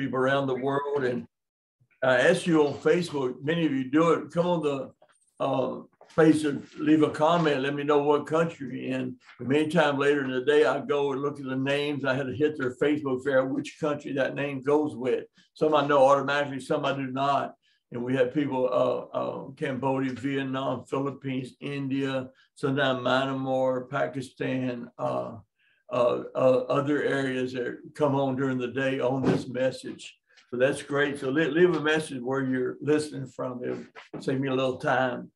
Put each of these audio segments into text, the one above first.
people around the world. And I asked you on Facebook, many of you do it. Come on the uh, place and leave a comment. Let me know what country you're in. Many times later in the day, I go and look at the names. I had to hit their Facebook fair which country that name goes with. Some I know automatically, some I do not. And we have people, uh, uh, Cambodia, Vietnam, Philippines, India, sometimes Myanmar, Pakistan, uh, uh, uh, other areas that come on during the day on this message. So that's great. So leave a message where you're listening from. It'll save me a little time.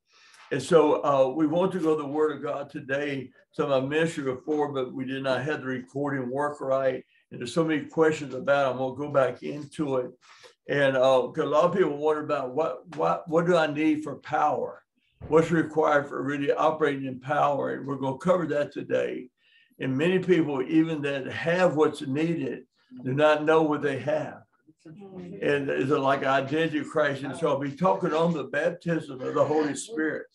And so uh, we want to go to the Word of God today. Some I mentioned before, but we did not have the recording work right. And there's so many questions about it. I'm going to go back into it. And uh, a lot of people wonder about what, what, what do I need for power? What's required for really operating in power? And we're going to cover that today. And many people, even that have what's needed, do not know what they have. And it's like identity crisis. And so I'll be talking on the baptism of the Holy Spirit.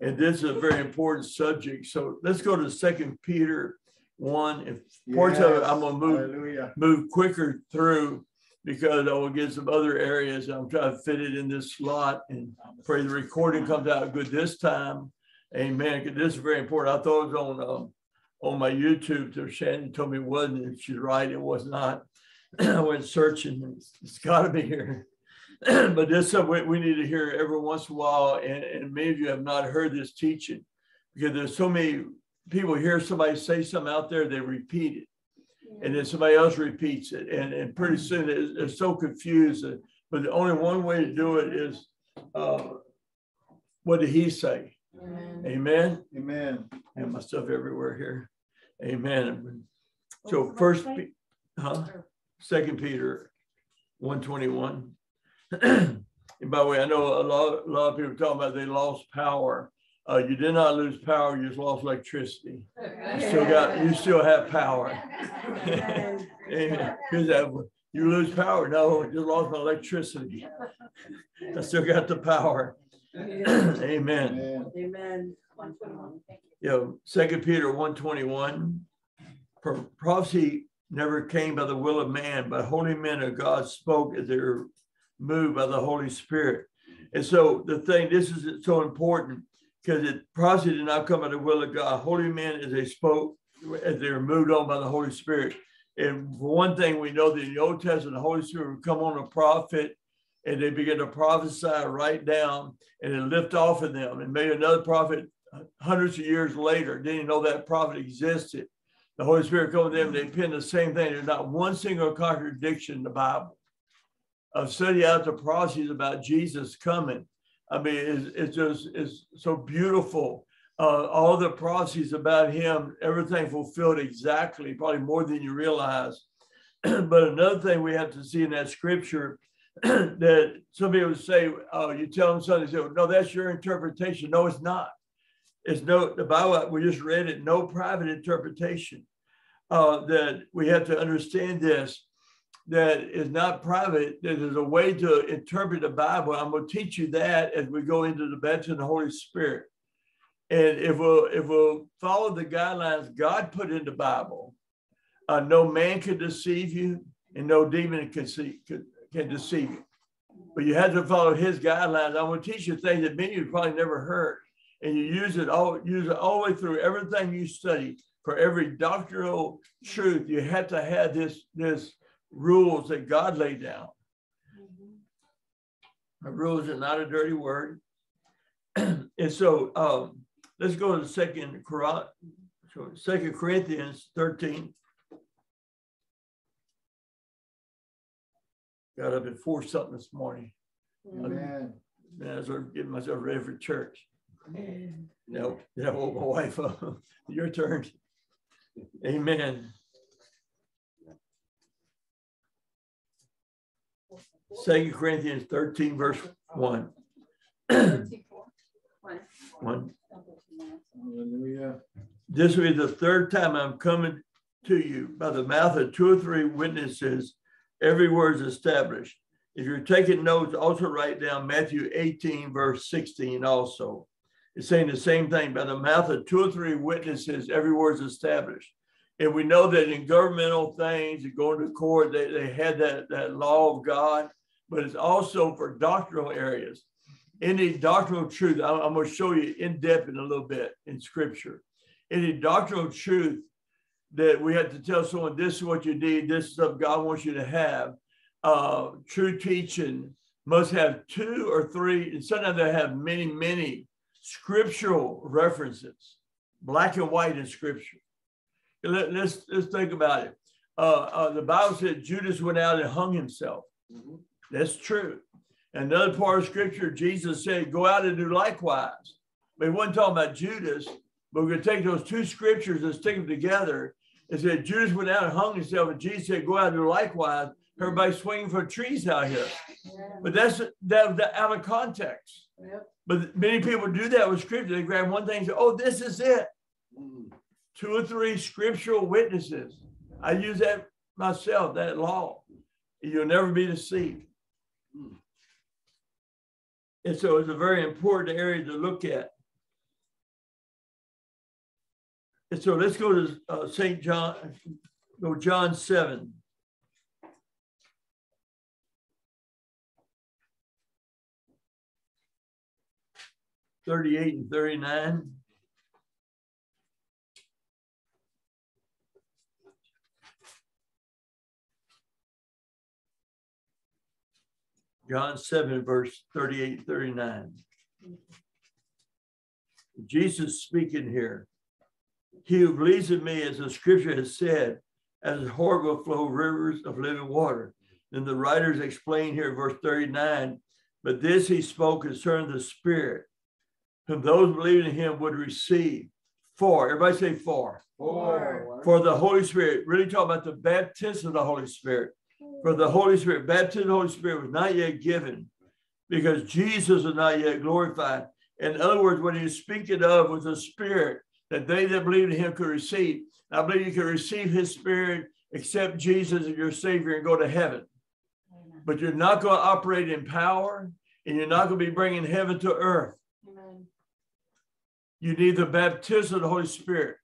And this is a very important subject. So let's go to Second Peter 1. If yes. of it, I'm going to move, move quicker through because I will get some other areas. I'm trying to fit it in this slot and pray the recording comes out good this time. Amen. This is very important. I thought it was on um, on my YouTube. So Shannon told me it wasn't, and she's right, it was not. I went searching. it's, got to be here. but this uh, is something we need to hear every once in a while. And, and many of you have not heard this teaching because there's so many people hear somebody say something out there, they repeat it. And then somebody else repeats it. And, and pretty mm. soon they're so confused. Uh, but the only one way to do it is uh, what did he say? Amen. Amen. Amen. And my stuff everywhere here. Amen. So first, huh? Second Peter 121. and by the way, I know a lot, a lot of people talking about they lost power. Uh, you did not lose power, you just lost electricity. You still got you still have power. Because you lose power. No, I just lost my electricity. I still got the power. Amen. Amen. You know, Second Peter 121. Prophecy never came by the will of man, but holy men of God spoke as they were moved by the Holy Spirit. And so the thing, this is so important because it prophecy did not come by the will of God. Holy men as they spoke, as they were moved on by the Holy Spirit. And for one thing, we know that in the Old Testament, the Holy Spirit would come on a prophet and they begin to prophesy right down and it lift off of them. And maybe another prophet hundreds of years later didn't know that prophet existed. The Holy Spirit to them, they pin the same thing. There's not one single contradiction in the Bible. I've studied out the prophecies about Jesus coming. I mean, it's, it's just it's so beautiful. Uh, all the prophecies about him, everything fulfilled exactly, probably more than you realize. but another thing we have to see in that scripture that some people would say, oh, you tell them something, they say, no, that's your interpretation. No, it's not. It's no, the Bible, we just read it, no private interpretation. Uh, that we have to understand this, that is not private. That there's a way to interpret the Bible. I'm going to teach you that as we go into the baptism of the Holy Spirit. And if we'll, if we'll follow the guidelines God put in the Bible, uh, no man can deceive you and no demon can, see, can, can deceive you. But you have to follow his guidelines. I'm going to teach you things that many of you probably never heard. And you use it all, use it all the way through everything you study. For every doctrinal truth, you have to have this, this rules that God laid down. Mm-hmm. Rules are not a dirty word. and so um, let's go to second, second Corinthians 13. Got up at four something this morning. Amen. I was getting myself ready for church. Amen. No, yeah, woke my wife up. Your turn. Amen. Second Corinthians 13, verse 1. one. This will be the third time I'm coming to you by the mouth of two or three witnesses every word is established. If you're taking notes, also write down Matthew 18, verse 16 also. It's saying the same thing. By the mouth of two or three witnesses, every word is established. And we know that in governmental things, going to court, they, they had that, that law of God, but it's also for doctrinal areas. Any doctrinal truth, I'm, I'm going to show you in depth in a little bit in scripture. Any doctrinal truth that we have to tell someone this is what you need, this is stuff God wants you to have. Uh, true teaching must have two or three, and sometimes they have many, many scriptural references, black and white in scripture. Let, us let's, let's think about it. Uh, uh, the Bible said Judas went out and hung himself. Mm-hmm. That's true. Another part of scripture, Jesus said, go out and do likewise. But he wasn't talking about Judas, but we're going to take those two scriptures and stick them together. It said Judas went out and hung himself, and Jesus said, go out and do likewise. Everybody swinging for trees out here. Yeah. But that's that, that out of context. Yep. But many people do that with scripture. They grab one thing and say, oh, this is it. Mm. Two or three scriptural witnesses. I use that myself, that law. You'll never be deceived. Mm. And so it's a very important area to look at. And so let's go to uh, St. John, go John 7. 38 and 39. John 7, verse 38 39. Jesus speaking here. He who believes in me, as the scripture has said, as his heart will flow rivers of living water. And the writers explain here, verse 39, but this he spoke concerning the Spirit, whom those believing in him would receive. For, everybody say for. For. For the Holy Spirit. Really talk about the baptism of the Holy Spirit. For the Holy Spirit, baptism of the Holy Spirit was not yet given because Jesus is not yet glorified. In other words, what he's speaking of was the Spirit that they that believe in him could receive. I believe you can receive his Spirit, accept Jesus as your Savior, and go to heaven. But you're not going to operate in power, and you're not going to be bringing heaven to earth. You need the baptism of the Holy Spirit.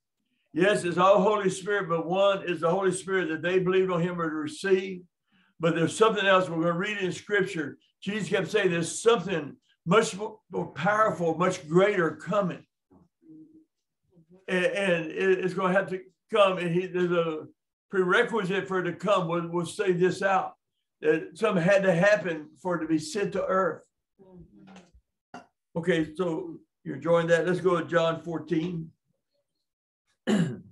Yes, it's all Holy Spirit, but one is the Holy Spirit that they believe on Him or to receive. But there's something else we're going to read in Scripture. Jesus kept saying there's something much more powerful, much greater coming. And, and it's going to have to come. And he, there's a prerequisite for it to come. We'll, we'll say this out that something had to happen for it to be sent to earth. Okay, so you're enjoying that? Let's go to John 14.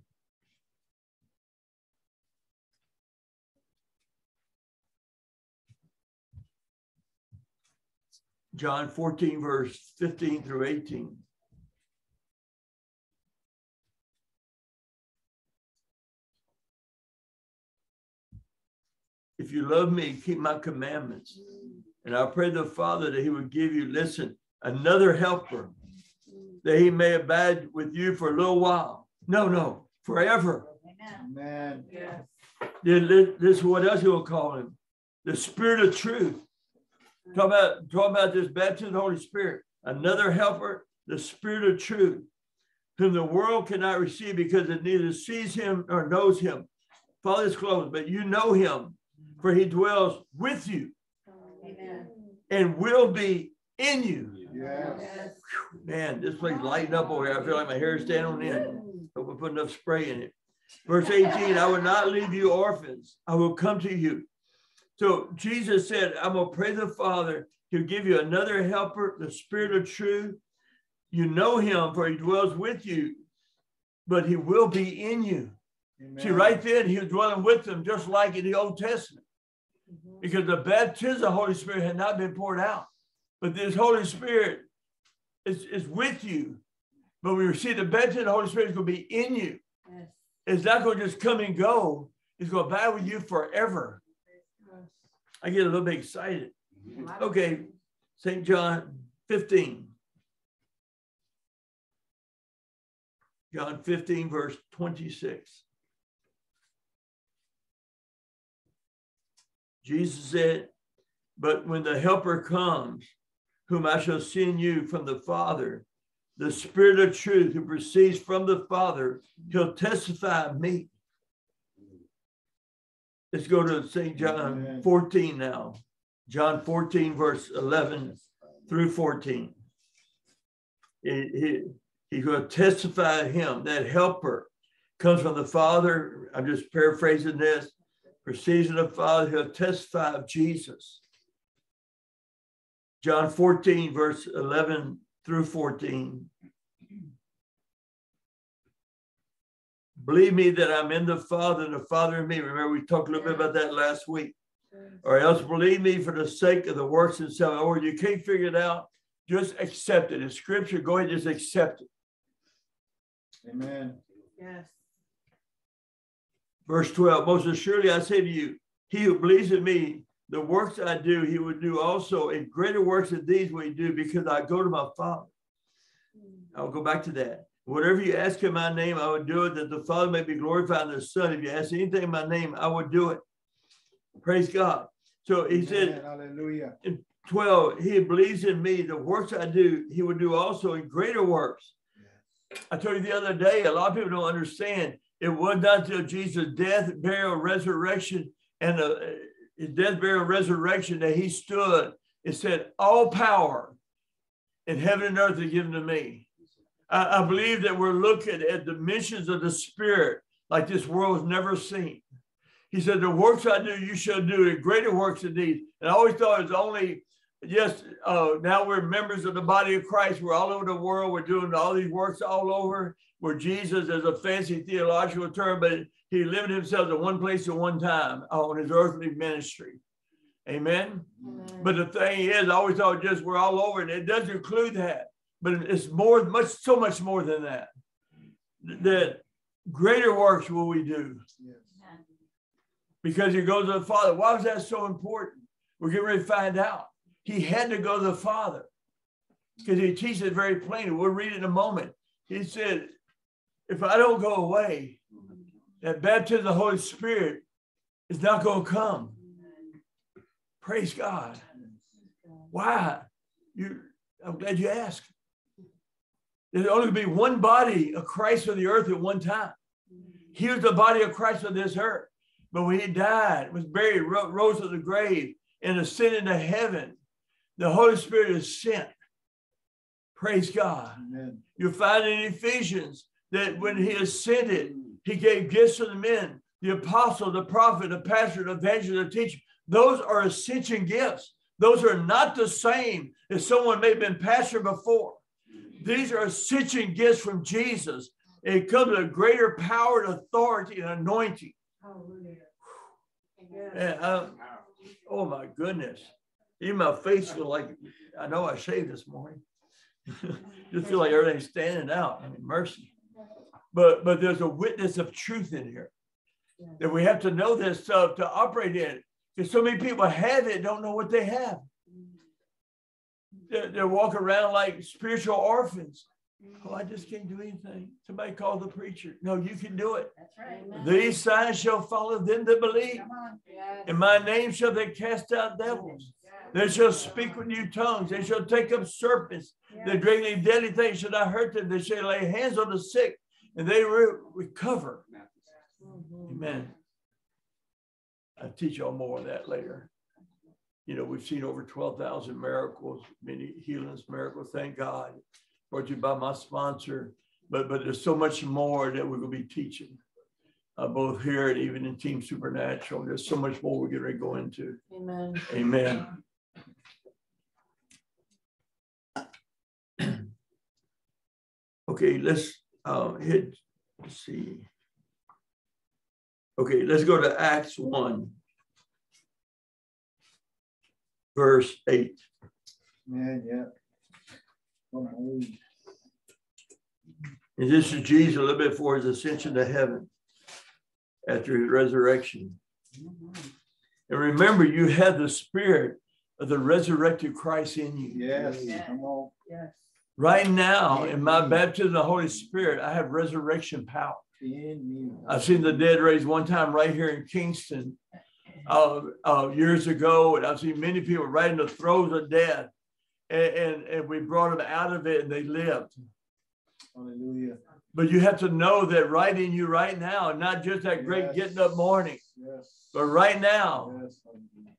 John 14, verse 15 through 18. If you love me, keep my commandments. And I pray the Father that he would give you, listen, another helper that he may abide with you for a little while. No, no, forever. Amen. Yes. This is what else he will call him the Spirit of truth. Talk about, talk about this baptism of the Holy Spirit. Another helper, the Spirit of truth, whom the world cannot receive because it neither sees him or knows him. Follow this close, but you know him, for he dwells with you Amen. and will be in you. Yes. Man, this place lighting up over here. I feel like my hair is standing on end. Hope we put enough spray in it. Verse 18, I will not leave you orphans. I will come to you. So Jesus said, I'm going to pray the Father. He'll give you another helper, the Spirit of truth. You know him, for he dwells with you, but he will be in you. Amen. See, right then, he was dwelling with them, just like in the Old Testament. Because the baptism of the Holy Spirit had not been poured out. But this Holy Spirit is, is with you. But we receive the baptism of the Holy Spirit is going to be in you. Yes. It's not going to just come and go. It's going to abide with you forever. Yes. I get a little bit excited. Okay, St. John 15. John 15, verse 26. Jesus said, But when the Helper comes, whom I shall send you from the Father, the Spirit of truth who proceeds from the Father, he'll testify of me. Let's go to St. John 14 now. John 14, verse 11 through 14. He, he, he's going to testify him, that helper comes from the Father. I'm just paraphrasing this. Proceeds of the Father, he'll testify of Jesus. John 14, verse 11 through 14. Believe me that I'm in the Father and the Father in me. Remember, we talked a little bit about that last week. Or else believe me for the sake of the works itself. Or you can't figure it out, just accept it. In scripture, go ahead and just accept it. Amen. Yes. Verse 12, most assuredly I say to you, he who believes in me, the works I do, he would do also, and greater works than these will he do, because I go to my Father. Hmm. I'll go back to that. Whatever you ask in my name, I would do it that the Father may be glorified in the Son. If you ask anything in my name, I would do it. Praise God. So he Amen. said, Hallelujah. 12, he believes in me, the works I do, he would do also in greater works. I told you the other day, a lot of people don't understand. It was not until Jesus' death, burial, resurrection, and uh, his death, burial, resurrection that he stood and said, All power in heaven and earth is given to me. I, I believe that we're looking at dimensions of the spirit like this world has never seen. He said, The works I do, you shall do, and greater works than these. And I always thought it was only, yes, uh, now we're members of the body of Christ. We're all over the world. We're doing all these works all over. Where Jesus is a fancy theological term, but he limited himself to one place at one time uh, on his earthly ministry. Amen. Amen. But the thing is, I always thought just we're all over, and it does include that, but it's more, much, so much more than that. That greater works will we do Yes. because he goes to the Father. Why was that so important? We're getting ready to find out. He had to go to the Father because he teaches it very plainly. We'll read it in a moment. He said, If I don't go away, that baptism of the Holy Spirit is not going to come. Praise God. Why? You, I'm glad you asked. There's only going to be one body of Christ on the earth at one time. He was the body of Christ on this earth. But when he died, was buried, ro- rose to the grave, and ascended to heaven, the Holy Spirit is sent. Praise God. Amen. You'll find in Ephesians that when he ascended, he gave gifts to the men, the apostle, the prophet, the pastor, the evangelist, the teacher. Those are ascension gifts. Those are not the same as someone may have been pastor before. These are ascension gifts from Jesus. It comes with a greater power and authority and anointing. And, oh my goodness. Even my face feel like I know I shaved this morning. Just feel like everything's standing out. I mean, mercy. But but there's a witness of truth in here. That we have to know this stuff to operate in it. Because so many people have it, don't know what they have. They're, they're walking around like spiritual orphans. Oh, I just can't do anything. Somebody call the preacher. No, you can do it. That's right. These signs shall follow them that believe. Yes. In my name shall they cast out devils. They shall speak with new tongues. They shall take up serpents. They The greatly deadly things shall not hurt them. They shall lay hands on the sick and they re- recover. Mhm. Amen. I'll teach y'all more of that later. You know, we've seen over 12,000 miracles, many healings, miracles. Thank God. Brought to you by my sponsor. But, but there's so much more that we're going to be teaching, uh, both here and even in Team Supernatural. There's so much more we're going to go into. Amen. Amen. Okay, let's uh, hit, let's see. Okay, let's go to Acts 1, verse 8. Man, yeah. Oh, And this is Jesus a little bit before his ascension to heaven after his resurrection. And remember, you have the spirit of the resurrected Christ in you. Yes. Yeah. Come on. Yes. Right now, in my baptism of the Holy Spirit, I have resurrection power. I've seen the dead raised one time right here in Kingston uh, uh, years ago, and I've seen many people right in the throes of death, and, and, and we brought them out of it and they lived. Hallelujah. But you have to know that right in you right now, not just that great Yes. getting up morning, Yes. But right now, Yes.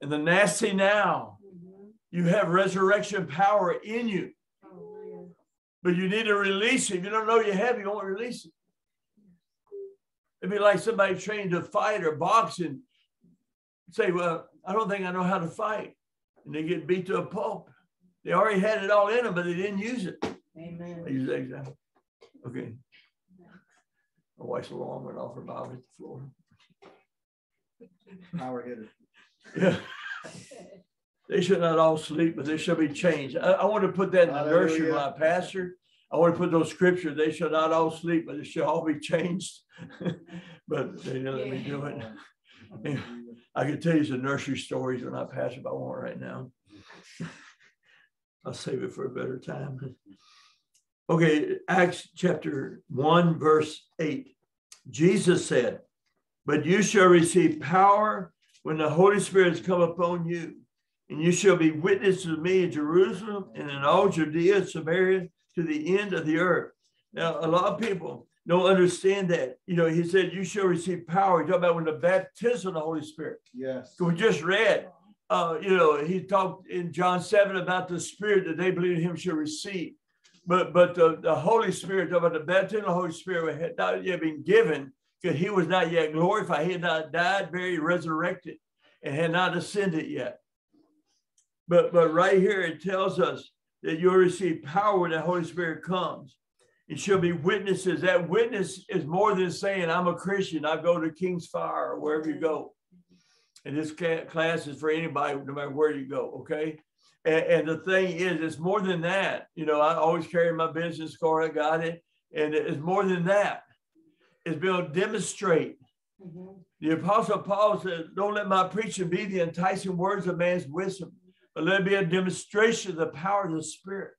In the nasty now, Mhm. you have resurrection power in you. Hallelujah. But you need to release it. If you don't know you have, you won't release it. It'd be like somebody trained to fight or box and say, Well, I don't think I know how to fight. And they get beat to a pulp. They already had it all in them, but they didn't use it. I Amen. use that example. Okay. My wife's alarm went off her Bible hit the floor. Power hitter. Yeah. They should not all sleep, but they shall be changed. I, I want to put that in the nursery when I pastor. I want to put those scriptures, they shall not all sleep, but they shall all be changed. But they didn't let me do it. Hallelujah. I could tell you some nursery stories when I pastor, but I right now. I'll save it for a better time. Okay, Acts chapter 1, verse 8. Jesus said, But you shall receive power when the Holy Spirit has come upon you, and you shall be witnesses of me in Jerusalem and in all Judea and Samaria to the end of the earth. Now, a lot of people don't understand that. You know, he said, You shall receive power. He's talking about when the baptism of the Holy Spirit. Yes. We just read, uh, you know, he talked in John 7 about the spirit that they believe in him shall receive. But but the, the Holy Spirit, about the baptism of the Holy Spirit had not yet been given because he was not yet glorified. He had not died, buried, resurrected, and had not ascended yet. But but right here it tells us that you'll receive power when the Holy Spirit comes. And she'll be witnesses. That witness is more than saying, I'm a Christian. I go to King's Fire or wherever you go. And this class is for anybody, no matter where you go. Okay. And, and the thing is, it's more than that. You know, I always carry my business card. I got it. And it's more than that. It's being demonstrate. Mhm. The Apostle Paul said, Don't let my preaching be the enticing words of man's wisdom, but let it be a demonstration of the power of the Spirit.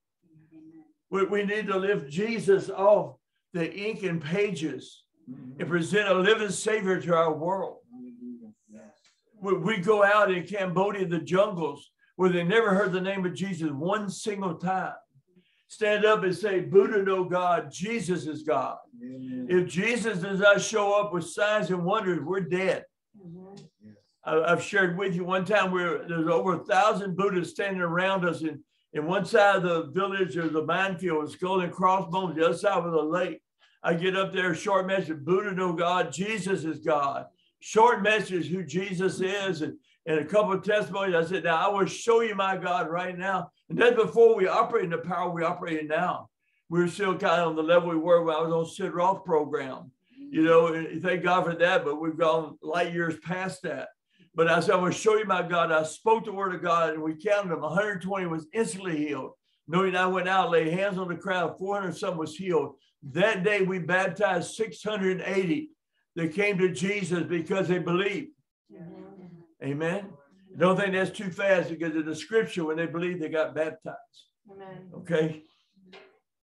We, we need to lift Jesus off the ink and pages and present a living Savior to our world. We, we go out in Cambodia, the jungles, where they never heard the name of Jesus one single time. Stand up and say, Buddha no God, Jesus is God. Amen. If Jesus does not show up with signs and wonders, we're dead. Mhm. I've shared with you one time where there's over a thousand Buddhas standing around us, and in one side of the village there's a minefield with skull and crossbones, the other side was a lake. I get up there, short message, Buddha no God, Jesus is God. Short message who Jesus is, and, and a couple of testimonies. I said, Now I will show you my God right now. And that's before we operate in the power we operate in now. We're still kind of on the level we were when I was on Sid Roth program. You know, and thank God for that, but we've gone light years past that. But I said, I will show you my God. I spoke the word of God and we counted them. 120 was instantly healed. Knowing I went out, laid hands on the crowd, 400 some was healed. That day we baptized 680 that came to Jesus because they believed. Mhm. Amen. Don't think that's too fast because in the scripture, when they believed, they got baptized. Amen. Okay.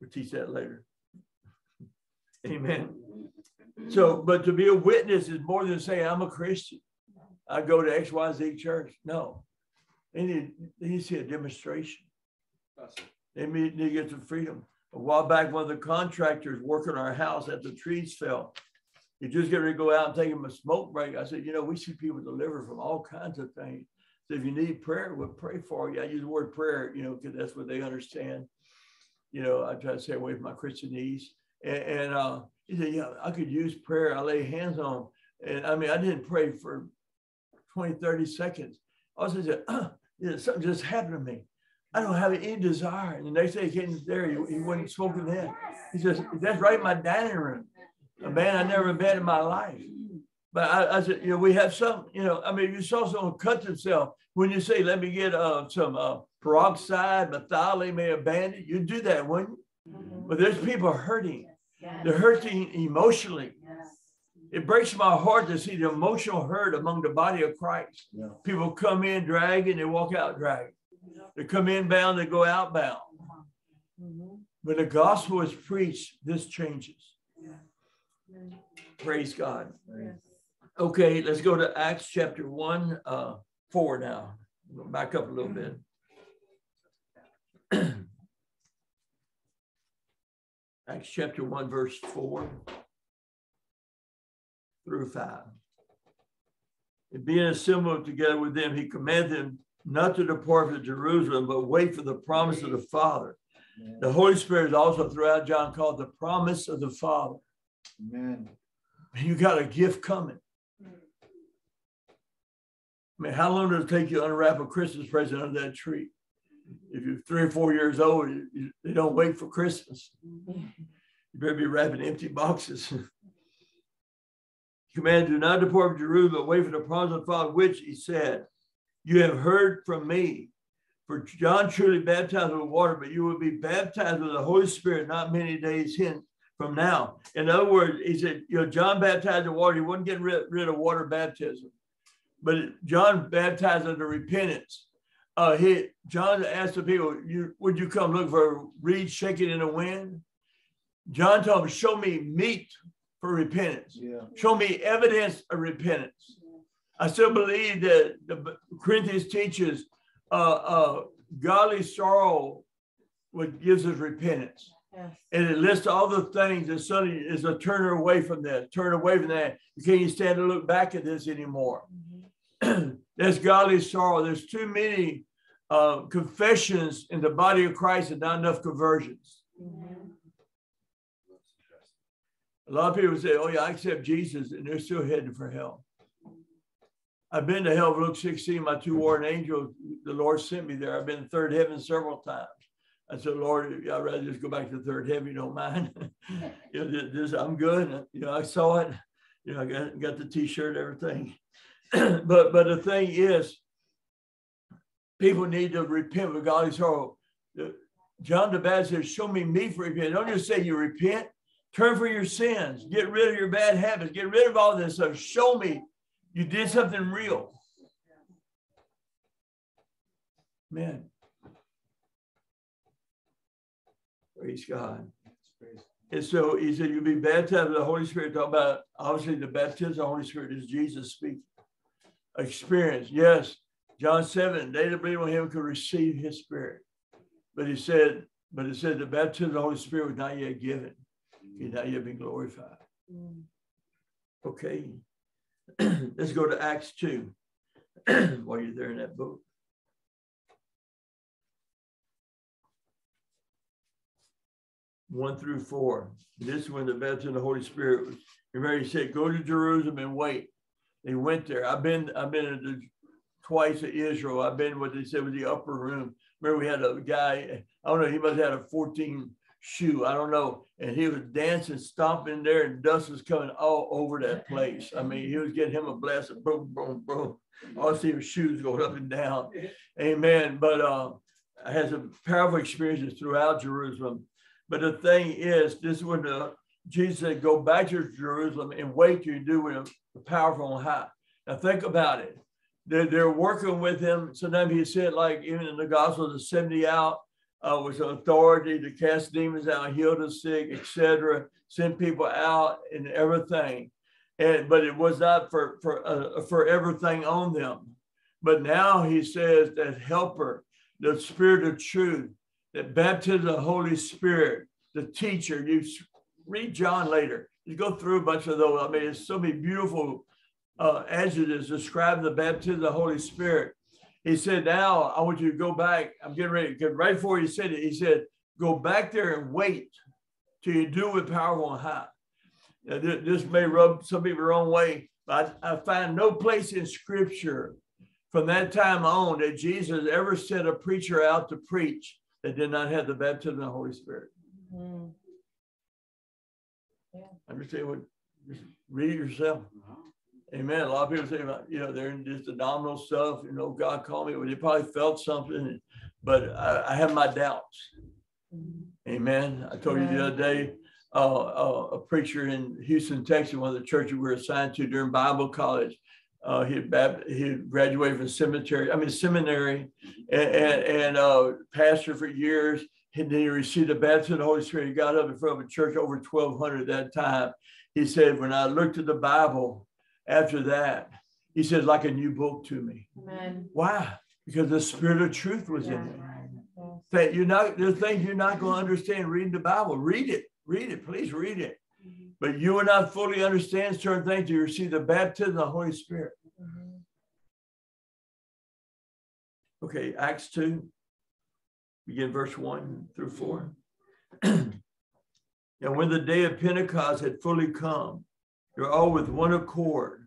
We'll teach that later. Amen. So, but to be a witness is more than saying I'm a Christian. I go to XYZ church. No. They need, they need to see a demonstration. They need, need to get some freedom. A while back, one of the contractors working our house at the trees fell. He just getting ready to go out and take him a smoke break. I said, you know, we see people delivered from all kinds of things. So if you need prayer, we'll pray for you. I use the word prayer, you know, because that's what they understand. You know, I try to stay away from my Christianese. And, and uh, he said, yeah, I could use prayer. I lay hands on him. And I mean, I didn't pray for 20, 30 seconds. I was said, uh, yeah, something just happened to me. I don't have any desire. And the next day he came there, he, he wasn't smoking then. He says, that's right in my dining room. A man I never met in my life. But I, I said, you know, we have some, you know, I mean, you saw someone cut themselves. When you say, let me get uh, some uh, peroxide, Merthiolate, a Band-Aid, you do that, wouldn't you? Mhm. But there's people hurting. Yes. They're hurting emotionally. Yes. It breaks my heart to see the emotional hurt among the body of Christ. Yeah. People come in dragging, they walk out dragging. They come in bound, they go outbound. Mhm. When the gospel is preached, this changes. Amen. Praise God. Yes. Okay, let's go to Acts chapter 1, uh, 4 now. Go Back up a little bit. Acts chapter 1, verse 4 through 5. and being assembled together with them, he commanded them not to depart from Jerusalem, but wait for the promise of the Father. Amen. The Holy Spirit is also throughout John called the promise of the Father. Amen. You got a gift coming. I mean, how long does it take you to unwrap a Christmas present under that tree? If you're three or four years old, you, you, they don't wait for Christmas. Mm-hmm. You better be wrapping empty boxes. Command, do not depart from Jerusalem, but wait for the promise of the Father, which he said, You have heard from me. For John truly baptized with water, but you will be baptized with the Holy Spirit not many days hence from now. In other words, he said, you know, John baptized in water. He wasn't getting rid, rid of water baptism, but John baptized under repentance. Uh, he John asked the people, "You would you come look for a reed shaking in the wind?" John told him, "Show me meet for repentance. Yeah. Show me evidence of repentance." I still believe that the Corinthians teaches uh, uh, godly sorrow, what gives us repentance. Yes. And it lists all the things that suddenly is a turn away from this, turn away from that. You can't even stand to look back at this anymore. Mhm. There's godly sorrow. There's too many uh, confessions in the body of Christ and not enough conversions. Mhm. A lot of people say, "Oh yeah, I accept Jesus," and they're still heading for hell. I've been to hell. Luke 16, my two warring angels, the Lord sent me there. I've been in third heaven several times. I said, Lord, I'd rather just go back to third heaven. You don't mind? you know, this, I'm good. You know, I saw it. You know, I got, got the T-shirt, everything. but but the thing is, people need to repent with godly sorrow. John the Baptist says, "Show me me for repent." Don't just say you repent. Turn for your sins. Get rid of your bad habits. Get rid of all this stuff. Show me you did something real. Man. Praise God. And so he said, You'll be baptized with the Holy Spirit. Talk about obviously the baptism of the Holy Spirit is Jesus speaking. Experience. Yes. John 7, they that believe on him could receive his spirit. But he said, but it said the baptism of the Holy Spirit was not yet given. Had not yet been glorified. Mm. Okay. Let's go to Acts 2 while you're there in that book. One through four. This is when the baptism of the Holy Spirit was. Remember, he said, "Go to Jerusalem and wait." They went there. I've been. I've been twice to Israel. I've been what they said was the upper room. Remember, we had a guy. I don't know. He must have had a 14 shoe. I don't know. And he was dancing, stomping there, and dust was coming all over that place. I mean, he was getting him a blessing. Boom, boom, boom. All I see was shoes going up and down. Amen. But uh, I had some powerful experiences throughout Jerusalem. But the thing is, this is when the, Jesus said, go back to Jerusalem and wait till you do with the powerful on high. Now think about it. They're, they're working with him. Sometimes he said, like even in the Gospel, the 70 out uh, was authority to cast demons out, heal the sick, etc., send people out and everything. And but it was not for for uh, for everything on them. But now he says that helper, the spirit of truth, that baptism of the Holy Spirit, the teacher. You read John later. You go through a bunch of those. I mean, there's so many beautiful uh, adjectives describing the baptism of the Holy Spirit. He said, "Now I want you to go back. I'm getting ready." Because right before he said it, he said, "Go back there and wait till you do with power on high." Now, thi- this may rub some people the wrong way, but I, I find no place in Scripture from that time on that Jesus ever sent a preacher out to preach that did not have the baptism of the Holy Spirit. Mm. Understand what? Just read it yourself. Amen. A lot of people say, you know, they're in just the nominal stuff. You know, God called me. Well, they probably felt something, but I, I have my doubts. Amen. I told you the other day, uh, uh, a preacher in Houston, Texas, one of the churches we were assigned to during Bible college. Uh, he had he had graduated from seminary, I mean seminary, and and, and uh, pastor for years. And then he received the baptism of the Holy Spirit. He got up in front of a church over 1,200 at that time. He said, when I looked at the Bible after that, he said, like a new book to me. Amen. Why? Because the spirit of truth was in Yeah. there Yes. that you're not there's things you're not going to understand reading the bible read it read it please read it Mhm. but you will not fully understand certain things you receive the baptism of the holy spirit Mhm. Okay, Acts 2, begin verse 1 through 4. and when the day of Pentecost had fully come, they're all with one accord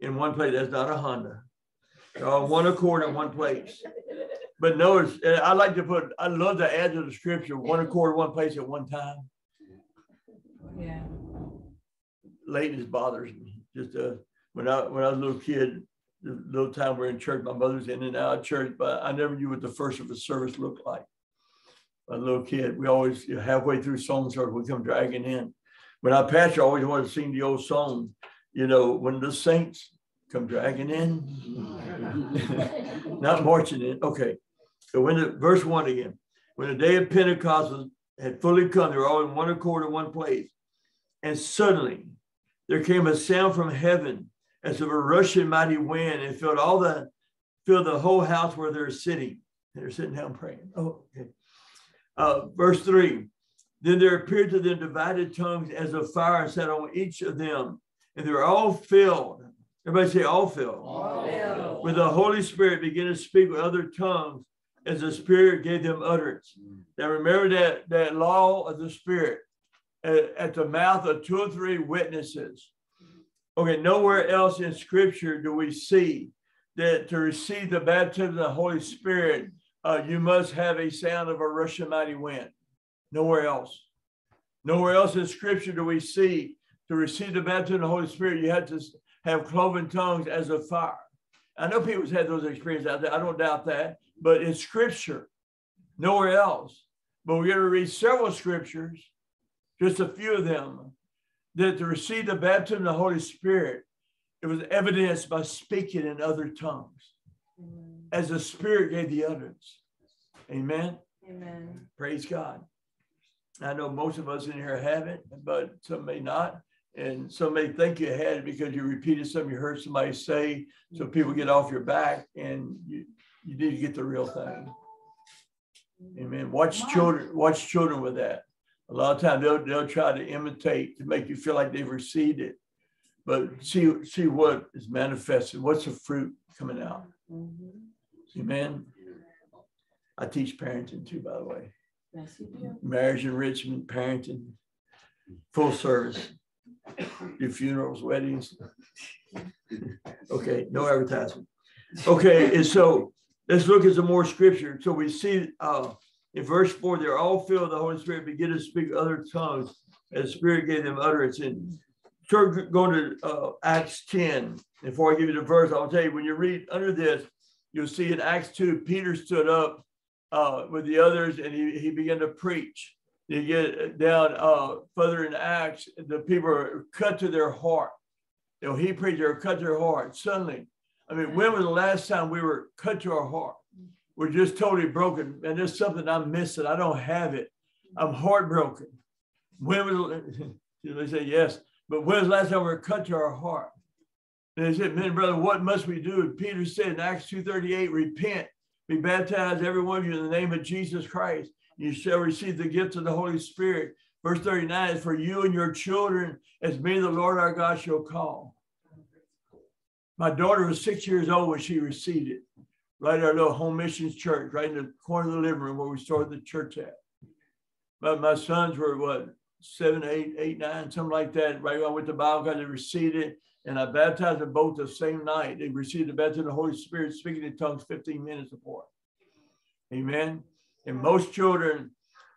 in one place. That's not a Honda. They're all one accord in one place. But notice, I like to put, I love to add to the scripture, one accord, one place at one time. Yeah. Lateness bothers me. Just uh, when I when I was a little kid, the little time we're in church, my mother's in and out of church, but I never knew what the first of a service looked like. A little kid, we always you know, halfway through song service, we come dragging in. When I pastor, I always wanted to sing the old song, you know, when the saints come dragging in, not marching in. Okay, so when the verse one again, when the day of Pentecost was, had fully come, they were all in one accord in one place, and suddenly there came a sound from heaven as of a rushing mighty wind and filled all the filled the whole house where they're sitting. They're sitting down praying. Oh, okay. Uh, verse three. Then there appeared to them divided tongues as of fire and sat on each of them, and they were all filled. Everybody say all filled. All filled. With the Holy Spirit began to speak with other tongues as the Spirit gave them utterance. Now remember that that law of the Spirit at, at the mouth of two or three witnesses. Okay, nowhere else in Scripture do we see that to receive the baptism of the Holy Spirit, uh, you must have a sound of a rushing mighty wind. Nowhere else. Nowhere else in Scripture do we see to receive the baptism of the Holy Spirit, you had to have cloven tongues as a fire. I know people's had those experiences out there. I don't doubt that. But in Scripture, nowhere else. But we're going to read several scriptures, just a few of them, that to receive the baptism of the Holy Spirit, it was evidenced by speaking in other tongues Amen. as the Spirit gave the utterance. Amen. Amen. Praise God. I know most of us in here have it, but some may not. And some may think you had it because you repeated something you heard somebody say. So people get off your back and you, you need to get the real thing. Amen. Watch children, watch children with that. A lot of times they'll, they'll try to imitate to make you feel like they've received it. But see, see what is manifested. What's the fruit coming out? Mhm. Amen. I teach parenting too, by the way. Yes, you do. marriage enrichment, parenting, full service, do funerals, weddings. Okay, no advertisement. Okay, and so let's look at some more scripture. So we see uh, in verse four, they're all filled with the Holy Spirit, begin to speak other tongues as the Spirit gave them utterance. And start going to uh, Acts 10. Before I give you the verse, I'll tell you when you read under this, you'll see in Acts 2, Peter stood up uh, with the others and he, he began to preach. You get down uh, further in Acts, the people are cut to their heart. You know, he preached, they cut to their heart. Suddenly, I mean, when was the last time we were cut to our heart? We're just totally broken. And there's something I'm missing. I don't have it. I'm heartbroken. When was they say yes, but when was the last time we were cut to our heart? And they said, men, brother, what must we do? And Peter said in Acts 2:38, repent, be baptized, every one of you, in the name of Jesus Christ. You shall receive the gift of the Holy Spirit. Verse 39 is for you and your children, as many the Lord our God shall call. My daughter was six years old when she received it, right at our little home missions church, right in the corner of the living room where we started the church at. But my sons were what, seven, eight, eight, nine, something like that. Right when I went to Bible college, they received it. And I baptized them both the same night. They received the baptism of the Holy Spirit, speaking in tongues 15 minutes apart. Amen. And most children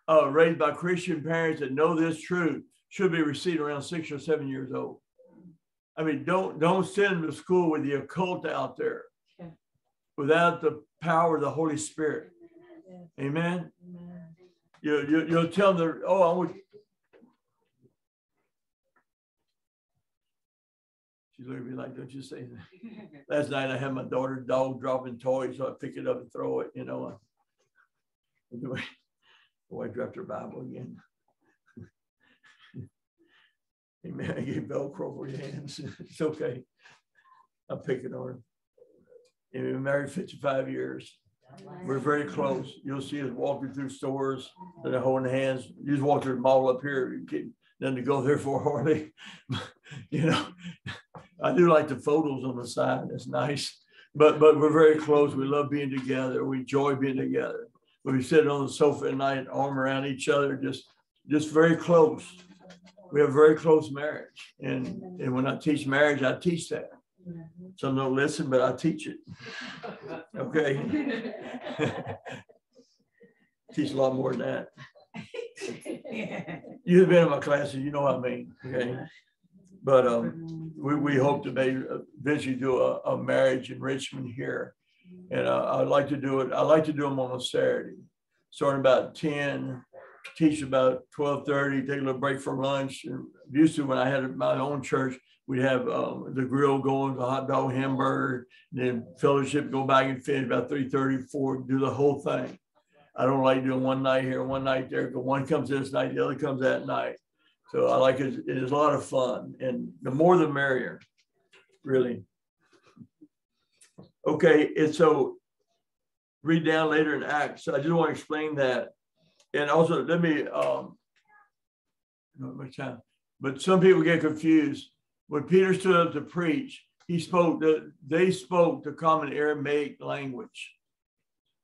uh, raised by Christian parents that know this truth should be received around six or seven years old. I mean, don't don't send them to school with the occult out there Yeah. without the power of the Holy Spirit. Yes. Amen. Amen. You, you, you'll tell them, oh, I want. She's looking at me like, don't you say that. Last night I had my daughter dog dropping toys, so I pick it up and throw it, you know. Boy, I dropped her Bible again. Amen. I gave Velcro for your hands. It's okay. I'll pick it on her. We've been married 55 years. We're very close. You'll see us walking through stores and holding hands. You just walk through the mall up here, you get nothing to go there for hardly. you know, I do like the photos on the side. That's nice. but but we're very close. We love being together. We enjoy being together. We sit on the sofa at night, arm around each other, just just very close. We have a very close marriage, and and when I teach marriage, I teach that. Some don't listen, but I teach it. Okay. teach a lot more than that. You've been in my classes, you know what I mean. Okay. But um, we, we hope to maybe eventually do a, a marriage enrichment here. And uh, I'd like to do it. I like to do them on a Saturday, starting about 10, teach about 12:30, take a little break for lunch. And used to when I had my own church, we'd have um, the grill going, the hot dog, hamburger, then fellowship, go back and finish about 3:30, 4, do the whole thing. I don't like doing one night here, one night there, because one comes this night, the other comes that night. So I like it. It is a lot of fun, and the more the merrier, really. Okay, and so read down later in Acts. I just want to explain that, and also let me um, not much time, but some people get confused. When Peter stood up to preach, he spoke the they spoke the common Aramaic language,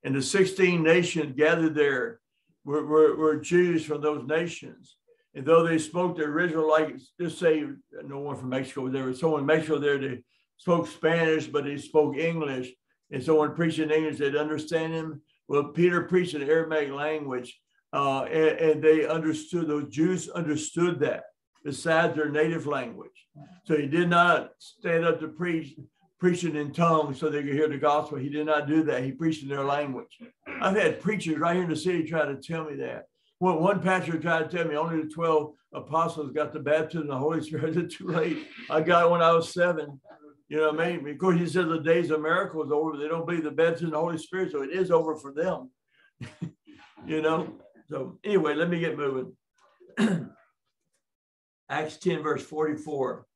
and the sixteen nations gathered there were, were, were Jews from those nations. And though they spoke the original, like just say no one from Mexico was there, someone in Mexico there, they spoke Spanish, but he spoke English. And so when preaching English, they'd understand him. Well, Peter preached in Aramaic language, uh, and, and, they understood, those Jews understood that besides their native language. So he did not stand up to preach, preaching in tongues so they could hear the gospel. He did not do that. He preached in their language. I've had preachers right here in the city try to tell me that. Well, one pastor tried to tell me only the 12 apostles got the baptism of the Holy Spirit. It's too late. I got it when I was seven. You know what I mean? Because he said the days of miracles are over. They don't believe the baptism of the Holy Spirit, so it is over for them. you know? So anyway, let me get moving. Acts 10, verse 44.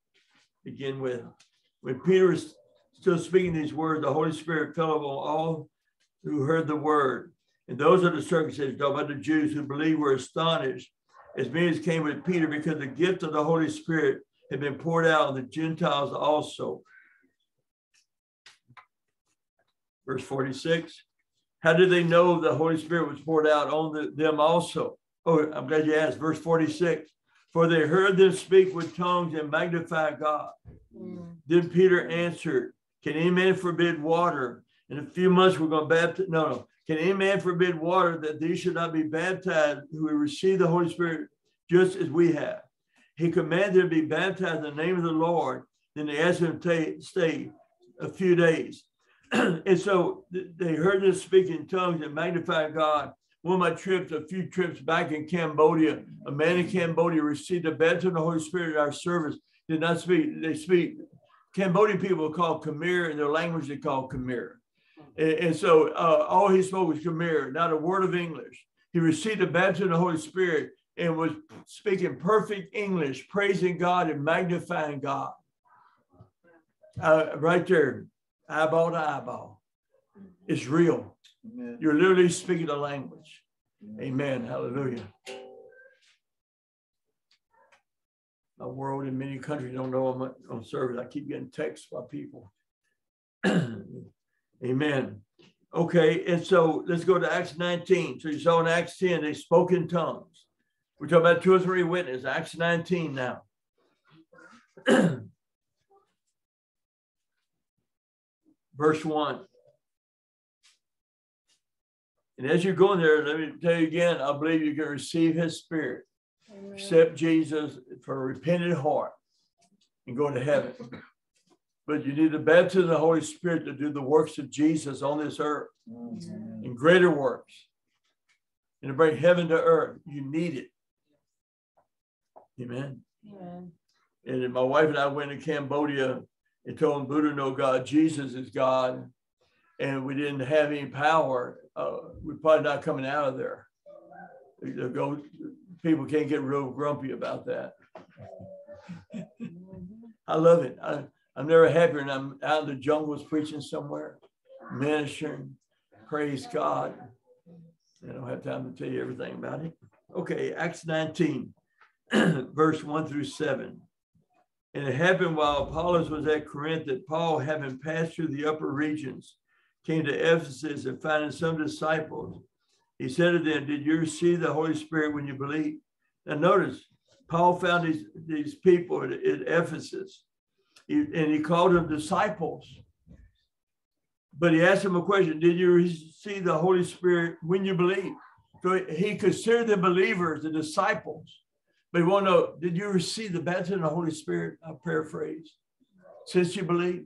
Begin with when Peter is still speaking these words, the Holy Spirit fell upon all who heard the word. And those of the circumcision, talking about the Jews who believed, were astonished, as many as came with Peter, because the gift of the Holy Spirit had been poured out on the Gentiles also. Verse 46. How did they know the Holy Spirit was poured out on the, them also? Oh, I'm glad you asked. Verse 46. For they heard them speak with tongues and magnify God. Mm. Then Peter answered, Can any man forbid water? In a few months, we're going to baptize. No, no. Can any man forbid water that these should not be baptized who have received the Holy Spirit just as we have? He commanded them to be baptized in the name of the Lord. Then they asked him to stay a few days. and so they heard this speak in tongues and magnify God. One of my trips, a few trips back in Cambodia, a man in Cambodia received the baptism of the Holy Spirit at our service. Did not speak. They speak. Cambodian people call Khmer in their language. They call Khmer. And, and so uh, all he spoke was Khmer, not a word of English. He received the baptism of the Holy Spirit and was speaking perfect English, praising God and magnifying God. Uh, right there, eyeball to eyeball. Mm-hmm. It's real. Amen. You're literally speaking the language. Amen. Hallelujah. My world in many countries don't know I'm on service. I keep getting texts by people. Amen. Okay, and so let's go to Acts 19. So you saw in Acts 10, they spoke in tongues. We're talking about two or three witnesses. Acts 19 now. Verse 1. And as you're going there, let me tell you again, I believe you can receive his spirit, Amen. accept Jesus for a repentant heart, and go to heaven. But you need the baptism of the Holy Spirit to do the works of Jesus on this earth Amen. and greater works. And to bring heaven to earth, you need it. Amen. Amen. And my wife and I went to Cambodia and told them Buddha no God, Jesus is God. And we didn't have any power. Uh, we're probably not coming out of there. Go, people can't get real grumpy about that. I love it. I, I'm never happier and I'm out in the jungles preaching somewhere, ministering. Praise God. I don't have time to tell you everything about it. Okay, Acts 19, verse 1 through 7. And it happened while Apollos was at Corinth that Paul, having passed through the upper regions, came to Ephesus and finding some disciples. He said to them, Did you receive the Holy Spirit when you believed? Now notice, Paul found these, these people at, at Ephesus he- and he called them disciples. But he asked them a question Did you receive the Holy Spirit when you believed? So he considered them believers, the disciples. But you want to know, did you receive the baptism of the Holy Spirit? I paraphrase. Since you believe.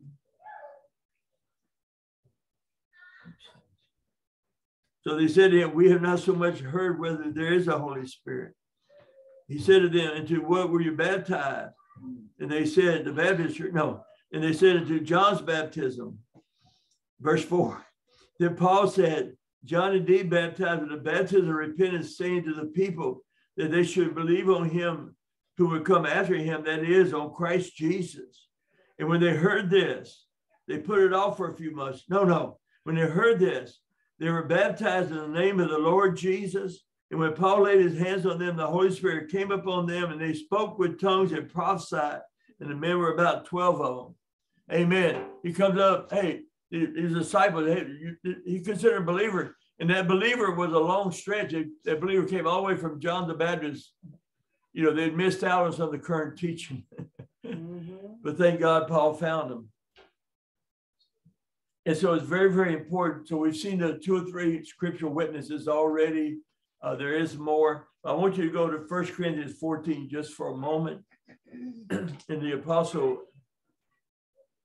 So they said to him, We have not so much heard whether there is a Holy Spirit. He said to them, Into what were you baptized? And they said, The Baptist no. And they said, Into John's baptism. Verse 4. Then Paul said, John indeed baptized with the baptism of repentance, saying to the people that they should believe on him who would come after him, that is, on Christ Jesus. And when they heard this, they put it off for a few months. No, no. When they heard this, they were baptized in the name of the Lord Jesus. And when Paul laid his hands on them, the Holy Spirit came upon them, and they spoke with tongues and prophesied. And the men were about 12 of them. Amen. He comes up, hey, his disciples, hey, you, he considered a believer. And that believer was a long stretch. That believer came all the way from John the Baptist. You know, they'd missed out on some of the current teaching. Mhm. but thank God Paul found them. And so it's very, very important. So we've seen the two or three scriptural witnesses already. Uh, there is more. I want you to go to 1 Corinthians 14 just for a moment. and the apostle,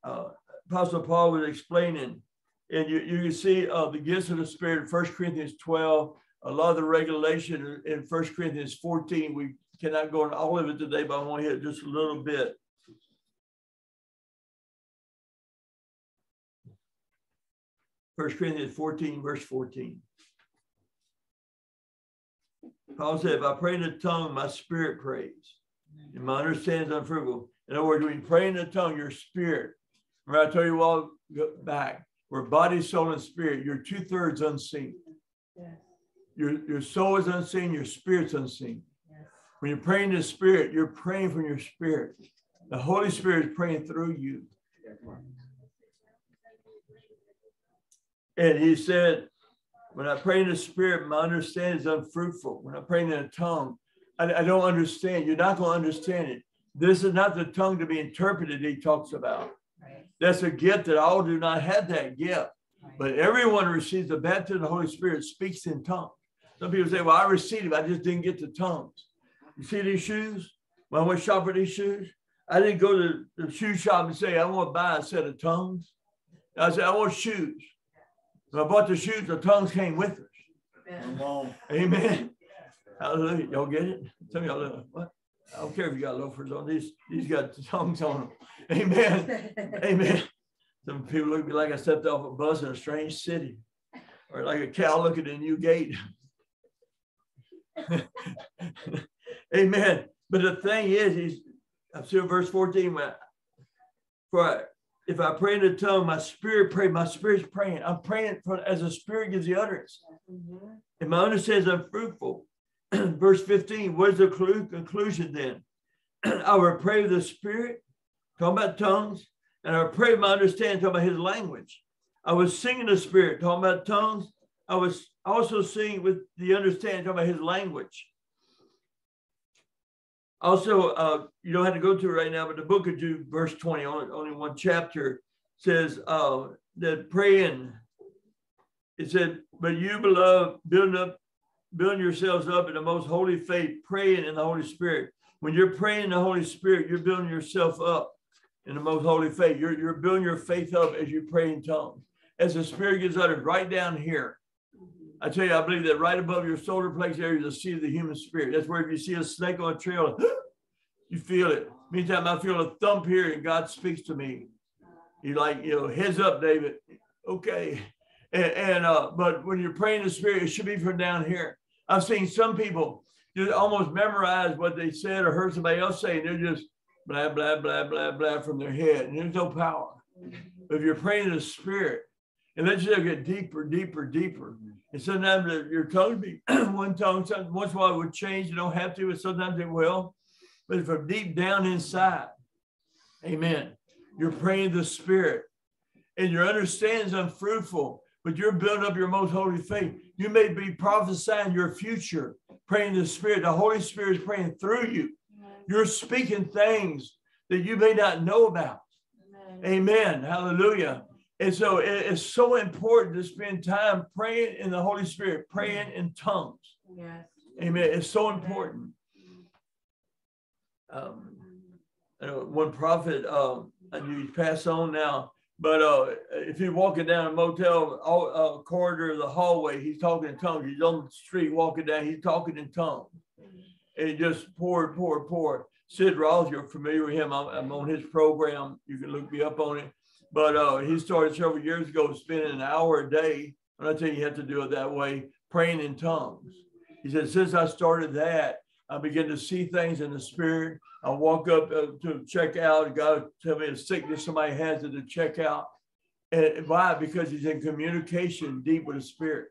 uh, Apostle Paul was explaining, and you, you can see uh, the gifts of the Spirit in 1 Corinthians 12, a lot of the regulation in 1 Corinthians 14. We cannot go into all of it today, but I want to hit just a little bit. First Corinthians 14, verse 14. Paul said, if I pray in the tongue, my spirit prays. And my understanding is unfruitful. In other words, when you pray in the tongue, your spirit. Remember, I told you a while back, we're body, soul, and spirit. You're two-thirds unseen. Yes, Your, your soul is unseen, your spirit's unseen. yes. When you're praying in the spirit, you're praying from your spirit. The Holy Spirit is praying through you. And he said, when I pray in the spirit, my understanding is unfruitful. When I pray in the tongue, I, I don't understand. You're not going to understand it. This is not the tongue to be interpreted, he talks about. Right, That's a gift that all do not have that gift. But everyone who receives the baptism of the Holy Spirit speaks in tongues. Some people say, Well, I received it, I just didn't get the tongues. You see these shoes? When I went shopping for these shoes, I didn't go to the shoe shop and say, I want to buy a set of tongues. I said, I want shoes. When I bought the shoes, the tongues came with us. Yeah. Come on. Amen. Hallelujah. Y'all get it? Some of y'all know what? I don't care if you got loafers on these, these got tongues on them. Amen. Amen. Some people look at me like I stepped off a bus in a strange city, or like a cow looking at a new gate. Amen. But the thing is, he's I'm still verse 14. When, for if I pray in the tongue, my spirit pray, my spirit's praying. I'm praying for as the spirit gives the utterance. Mhm. And my understanding is unfruitful. Verse 15, what is the clu- conclusion then? I will pray with the spirit, talking about tongues, and I will pray with my understanding, talking about his language. I was singing the spirit, talking about tongues. I was also singing with the understanding, talking about his language. Also, uh, you don't have to go to it right now, but the book of Jude, verse 20, only, only one chapter, says uh, that praying, it said, but you, beloved, building up, building yourselves up in the most holy faith, praying in the Holy Spirit. When you're praying in the Holy Spirit, you're building yourself up in the most holy faith. You're, you're building your faith up as you pray in tongues. As the Spirit gets uttered right down here. I tell you, I believe that right above your solar plex area is the seat of the human spirit. That's where if you see a snake on a trail, you feel it. Meantime, I feel a thump here and God speaks to me. He like, you know, heads up, David. Okay. And, and uh, but when you're praying the spirit, it should be from down here. I've seen some people just almost memorize what they said or heard somebody else say, and they're just blah, blah, blah, blah, blah from their head. And there's no power. But if you're praying in the spirit, and then you get deeper, deeper, deeper. And sometimes your tongue be one tongue, once in a while it would change. You don't have to, but sometimes it will. But from deep down inside, Amen. You're praying the Spirit, and your understanding's unfruitful, but you're building up your most holy faith. You may be prophesying your future, praying the Spirit. The Holy Spirit is praying through you. You're speaking things that you may not know about. Amen. Hallelujah. And so it's so important to spend time praying in the Holy Spirit, praying in tongues. Yes. Amen. It's so important. Um, I know one prophet, um, and you pass on now, but uh, if you're walking down a motel uh, corridor, of the hallway, he's talking in tongues. He's on the street walking down, he's talking in tongues. And just poured, poured, poured. Sid Roth, you're familiar with him. I'm, I'm on his program. You can look me up on it. But uh, he started several years ago spending an hour a day. And I tell you, you have to do it that way, praying in tongues. He said, since I started that, I began to see things in the spirit. I walk up uh, to check out. God tell me a sickness somebody has at the checkout. And why? Because he's in communication deep with the spirit.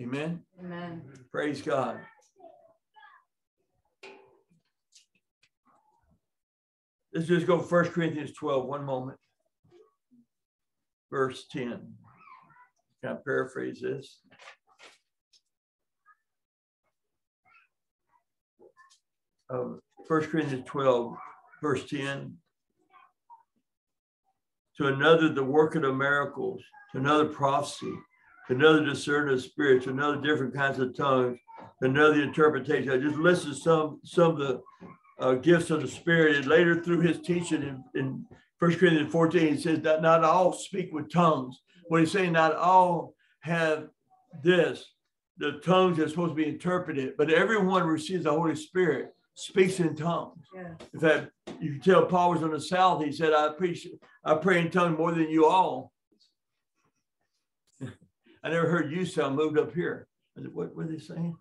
Amen. Amen. Praise God. Let's just go 1 Corinthians 12, one moment. Verse 10. Can I paraphrase this? Um, 1 Corinthians 12, verse 10. To another, the working of miracles, to another, prophecy, to another, discerning of spirits, to another, different kinds of tongues, to another, interpretation. I just listed some, some of the uh, gifts of the Spirit. And later, through his teaching in, in 1 Corinthians 14, he says that not all speak with tongues. When he's saying not all have this, the tongues are supposed to be interpreted, but everyone receives the Holy Spirit, speaks in tongues. Yeah. In fact, you can tell Paul was in the South. He said, I appreciate, I pray in tongues more than you all. I never heard you sound moved up here. I said, what were they saying?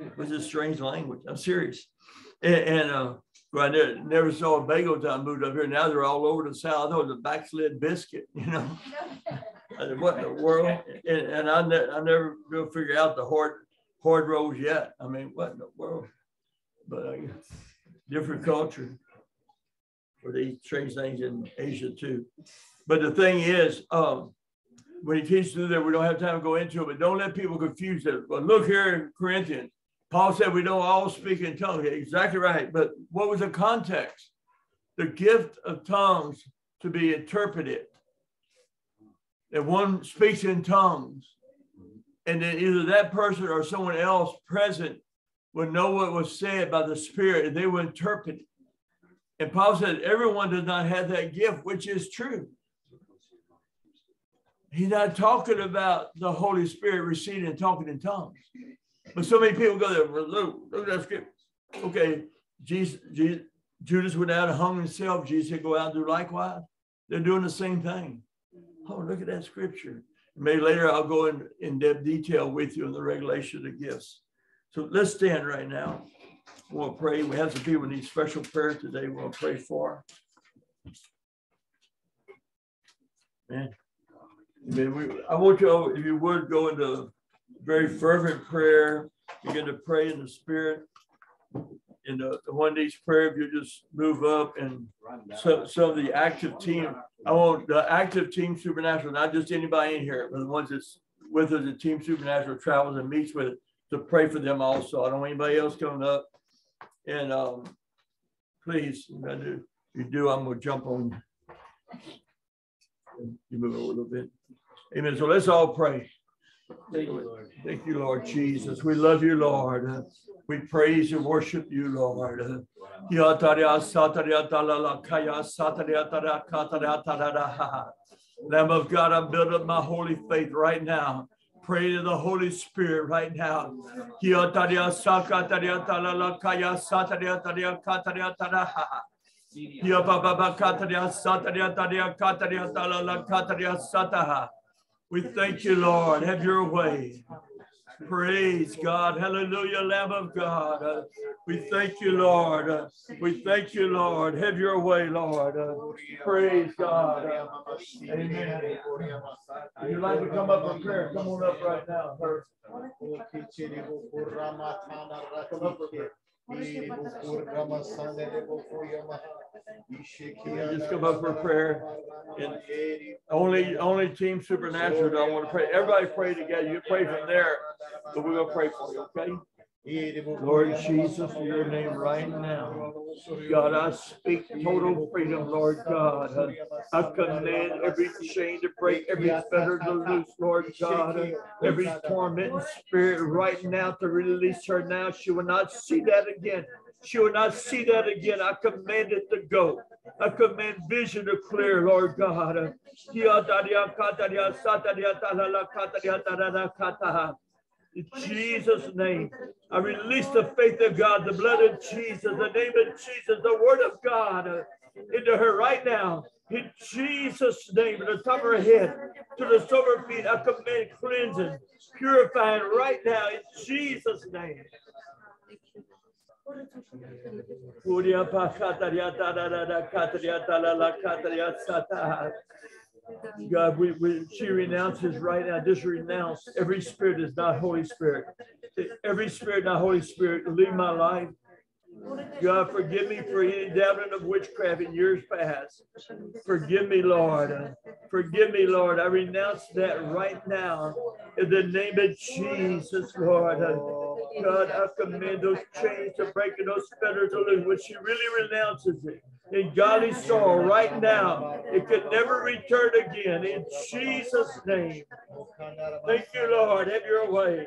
It Was this strange language? I'm serious. And, and uh, well, I never, never saw a bagel time moved up here. Now they're all over the South. I thought it was a backslid biscuit, you know. I said, what in the world? And, and I, ne- I never will figure out the hard, hard rolls yet. I mean, what in the world? But uh, different culture. Or they eat strange things in Asia too. But the thing is, um, when he teaches through there, we don't have time to go into it, but don't let people confuse it. But look here in Corinthians, Paul said we don't all speak in tongues. Exactly right. But what was the context? The gift of tongues to be interpreted. That one speaks in tongues, and then either that person or someone else present would know what was said by the Spirit, and they would interpret it. And Paul said, everyone does not have that gift, which is true. He's not talking about the Holy Spirit receiving and talking in tongues. But so many people go there, look, look at that script. Okay, Jesus, Jesus, Judas went out and hung himself. Jesus said, go out and do likewise. They're doing the same thing. Oh, look at that scripture. Maybe later I'll go in, in depth detail with you on the regulation of gifts. So let's stand right now. We'll pray. We have some people need special prayer today. We'll pray for. Man. Amen. We, I want you, oh, if you would, go into very fervent prayer. Begin to pray in the spirit. In the, the one needs prayer, if you just move up and so some of the active team. I want the active team supernatural, not just anybody in here, but the ones that's with us, the team supernatural travels and meets with to pray for them also. I don't want anybody else coming up. And um, please, I do, if you do, I'm gonna jump on. You move a little bit. Amen. So let's all pray. Thank you, Lord. Thank you, Lord Jesus. We love you, Lord. We praise and worship you, Lord. Yataria sataria talala kaya sataria tara kataria tarara. Lamb of God, I build up my holy faith right now. Pray to the Holy Spirit right now. We thank you, Lord. Have your way. Praise God. Hallelujah, Lamb of God. Uh, we thank you, Lord. Uh, we thank you, Lord. Have your way, Lord. Uh, praise God. Amen. If you'd like to come up in prayer, come on up right now. Come up with prayer. Just come up for prayer. And only, only Team Supernatural don't want to pray. Everybody pray together. You pray from there, but we're gonna pray for you, okay? Lord Jesus, your name right now. God, I speak total freedom, Lord God. I command every chain to break, every fetter to loose, Lord God. Every tormenting spirit right now to release her now. She will not see that again. She will not see that again. I command it to go. I command vision to clear, Lord God. In Jesus' name, I release the faith of God, the blood of Jesus, the name of Jesus, the word of God uh, into her right now. In Jesus' name, from the top of her head to the her feet, I command cleansing, purifying right now in Jesus' name. God, we, we, she renounces right now, just renounce every spirit is not Holy Spirit. Every spirit, not Holy Spirit, leave my life. God, forgive me for any dabbling of witchcraft in years past. Forgive me, Lord. Forgive me, Lord. I renounce that right now in the name of Jesus, Lord. God, I command those chains to break and those fetters to loose. When she really renounces it in godly sorrow right now, it could never return again. In Jesus' name. Thank you, Lord. Have your way.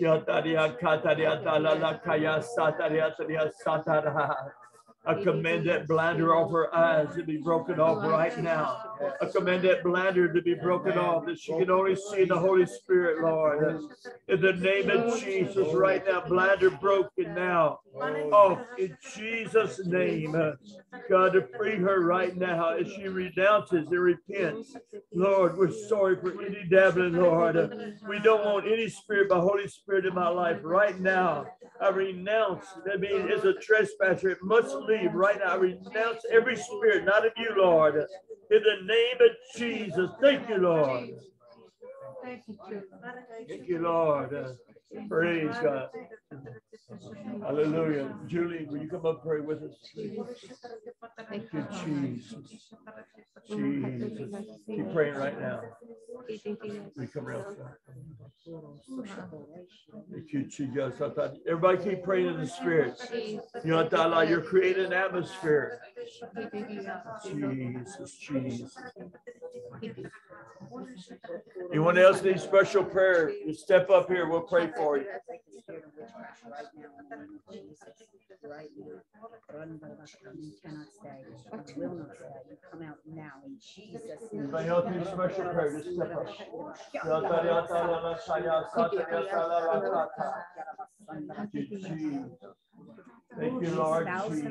Yataria Kataria Talala Kaya Sataria Sataria Satara. I command that bladder off her eyes to be broken off right now. I command that bladder to be broken off, that she can only see the Holy Spirit, Lord. In the name of Jesus, right now, bladder broken now. Off in Jesus' name. God, to free her right now as she renounces and repents. Lord, we're sorry for any dabbling, Lord. We don't want any spirit but Holy Spirit in my life right now. I renounce, that means it's a trespasser. It must leave right now. I renounce every spirit, not of you, Lord. In the name of Jesus. Thank you, Lord. Thank you, Lord. Praise God. Hallelujah. Julie, will you come up pray with us? Thank you, Jesus. Jesus. Keep praying right now. We come real Thank you, Jesus. Everybody keep praying in the spirit. You know, Allah, you're creating an atmosphere. Jesus, Jesus. Anyone else need special prayer? You step up here. We'll pray for you. cannot stay. You will not stay. You come out now in Jesus' name. Anybody else need special prayer? Just step up. Thank you, Jesus. Thank you, Lord Foul Jesus.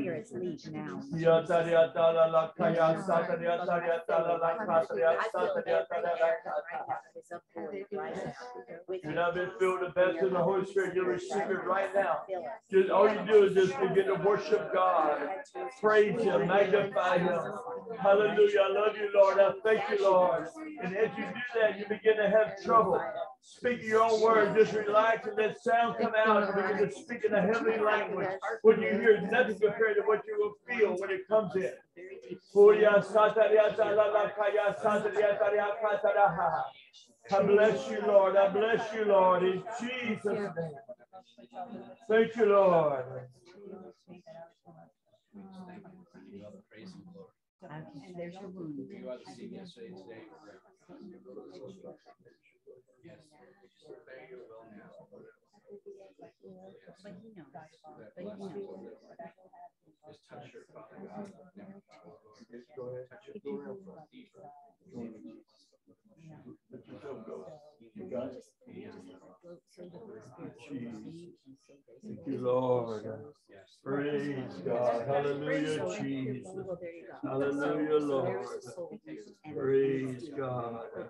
You're not been filled the best in the Holy Spirit. You receive it right now. Just all you do is just begin to worship God, praise Him, magnify Him. Hallelujah. I love you, Lord. I thank you, Lord. And as you do that, you begin to have trouble. Speak your own word. Just relax and let sound come out and begin to speak in a heavenly language. When you hear is nothing compared to what you will feel when it comes in. I bless you, Lord. I bless you, Lord, in Jesus' name. Thank you, Lord. There's your wound. But he knows. But he knows. Just touch your Father God. Touch your go. You got it? So the Holy Spirit Jesus. will lead and so there's- Thank you, Lord. Praise Praise God. Hallelujah, Jesus. Well, there you go. Hallelujah, So- so Lord. there's the soul. And- Praise God.